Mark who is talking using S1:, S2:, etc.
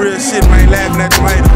S1: real shit, man, laughing at the tomato.